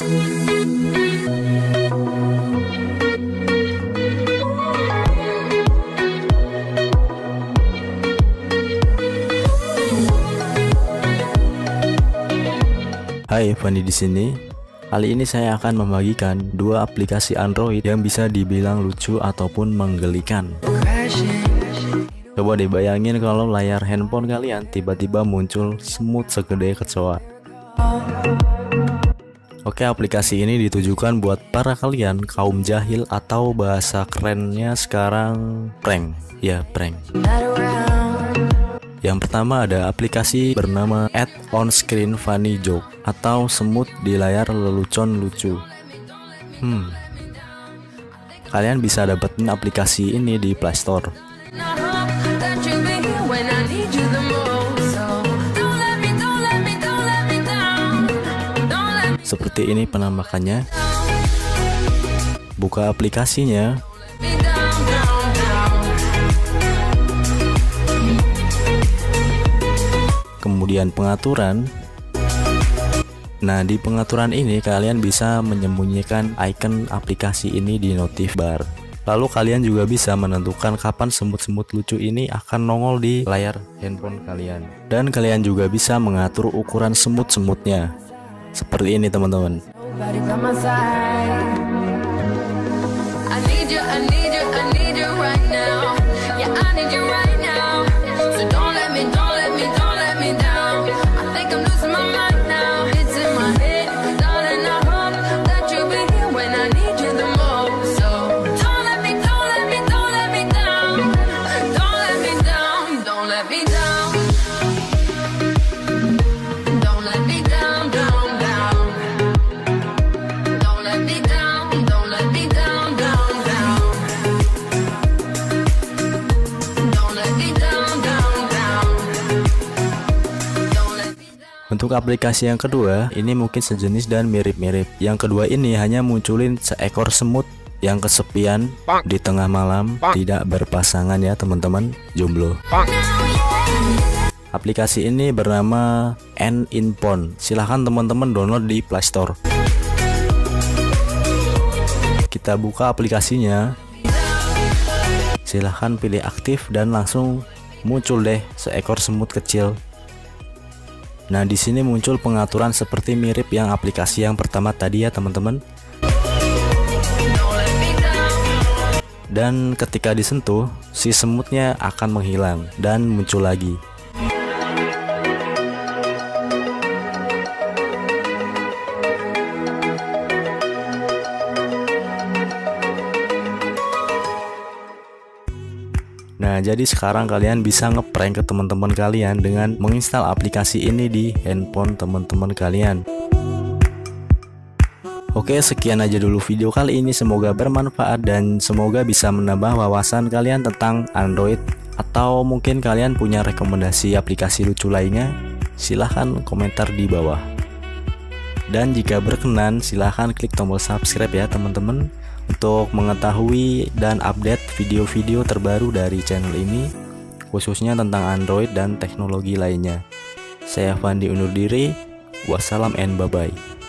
Hai, Fanny di sini. Kali ini saya akan membagikan dua aplikasi Android yang bisa dibilang lucu ataupun menggelikan. Coba dibayangin kalau layar handphone kalian tiba-tiba muncul semut segede kecoa. Oke, aplikasi ini ditujukan buat para kalian kaum jahil atau bahasa kerennya sekarang prank. Ya, prank. Yang pertama ada aplikasi bernama Add On Screen Funny Joke atau semut di layar lelucon lucu. Hmm. Kalian bisa dapetin aplikasi ini di Play Store. Seperti ini penampakannya. Buka aplikasinya, kemudian pengaturan. Nah di pengaturan ini kalian bisa menyembunyikan icon aplikasi ini di notif bar. Lalu kalian juga bisa menentukan kapan semut-semut lucu ini akan nongol di layar handphone kalian. Dan kalian juga bisa mengatur ukuran semut-semutnya Seperti ini teman-teman Untuk aplikasi yang kedua, ini mungkin sejenis dan mirip-mirip. Yang kedua ini hanya munculin seekor semut yang kesepian di tengah malam, tidak berpasangan ya teman-teman, jomblo. Aplikasi ini bernama N Inpon. Silahkan teman-teman download di Play Store. Kita buka aplikasinya. Silahkan pilih aktif dan langsung muncul deh seekor semut kecil Nah, di sini muncul pengaturan seperti mirip yang aplikasi yang pertama tadi ya, teman-teman. Dan ketika disentuh, si semutnya akan menghilang dan muncul lagi. Jadi sekarang kalian bisa ngeprank ke teman-teman kalian dengan menginstal aplikasi ini di handphone teman-teman kalian. Oke, sekian aja dulu video kali ini. Semoga bermanfaat dan semoga bisa menambah wawasan kalian tentang Android atau mungkin kalian punya rekomendasi aplikasi lucu lainnya. Silahkan komentar di bawah. Dan jika berkenan, silahkan klik tombol subscribe ya teman-teman untuk mengetahui dan update video-video terbaru dari channel ini khususnya tentang Android dan teknologi lainnya. Saya Fandi undur diri. Wassalam and bye-bye.